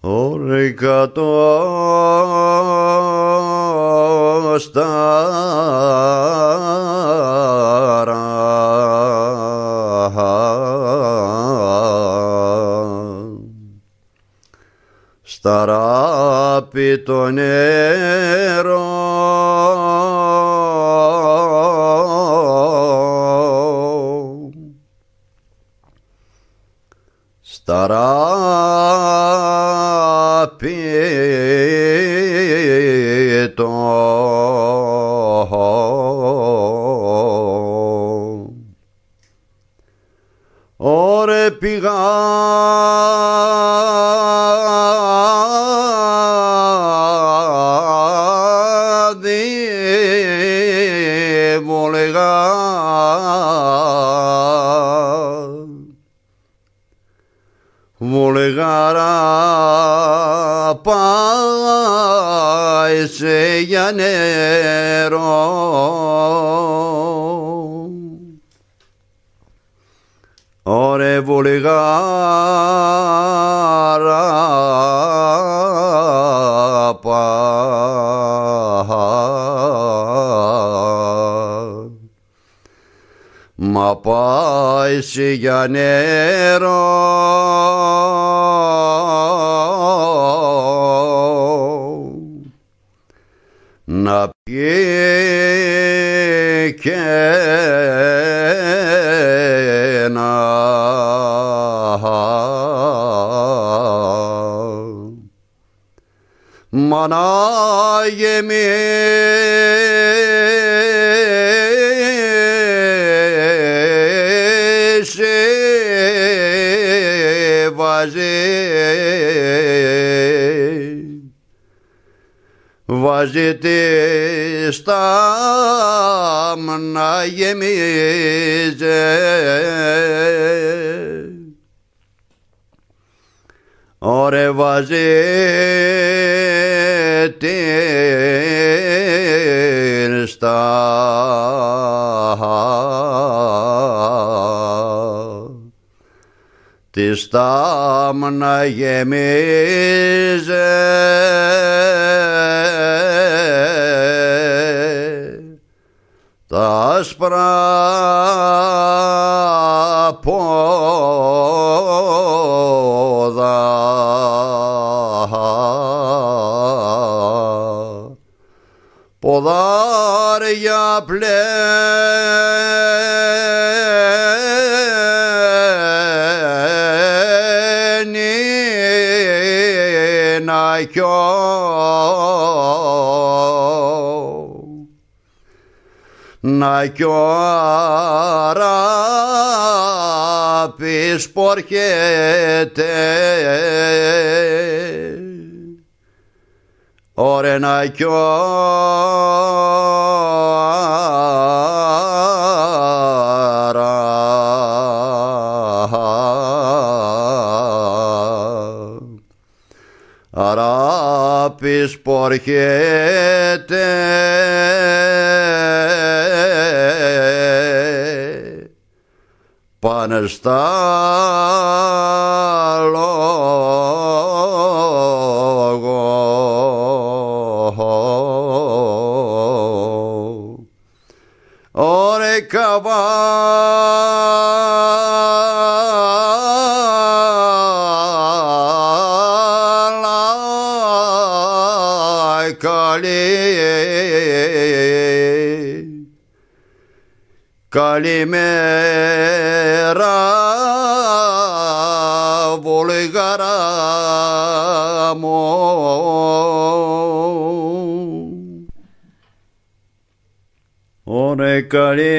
Ορικατό σταράπη το νερό σταράπη βολεγάρα πάει σε για νερό. Ωρε βουλγάρα πά Μα πάει σε για νερό μα να γεμίσει βάζει βάζει τη στάμνα γεμίζει Ωρε βάζει την στά τη στάμνα γεμίζει τα άσπρα πόδα ποδάρια πλένει να κιό. Να κιόραπης πορχέται Ωρε να κιόρα Αράπης πορχέται πάνε στα λόγο. Ωρε καβάλα kale kalimera volgaramo ore kalimera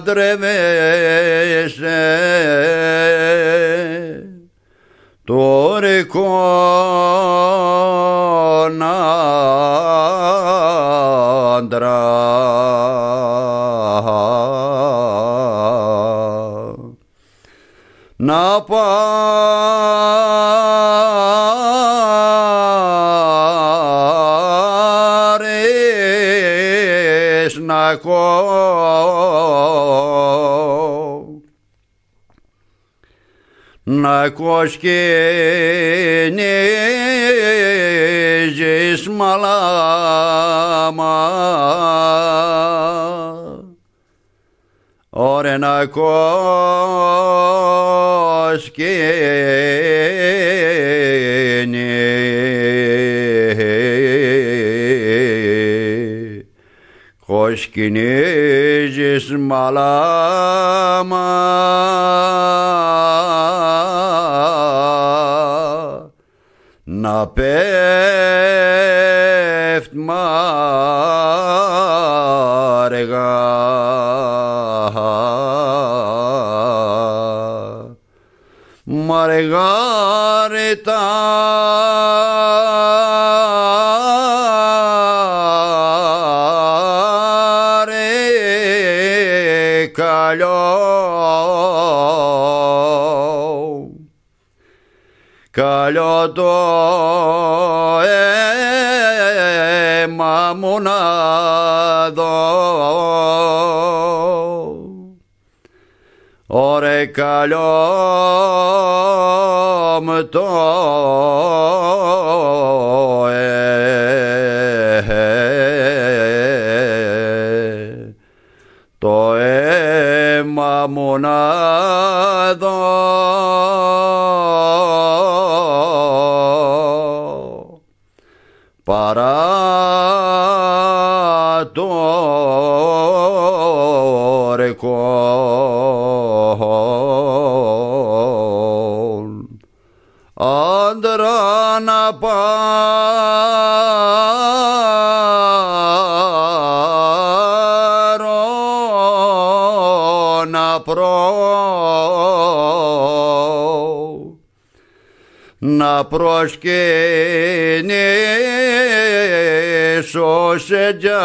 παντρεύεσαι. Το ρεκόν άντρα να πάρεις να κο να κοσκινίζεις μαλάμα Ωρε να κοσκίνει κοσκινίζεις να πέφτει μαργά Μαργάρετα ρε καλός καλό το αίμα μου να δω. Ωρε καλό μου το ε, το αίμα μου παρά το ρεκόν άντρα να πάρω να προσκυνήσω σε τζάμι.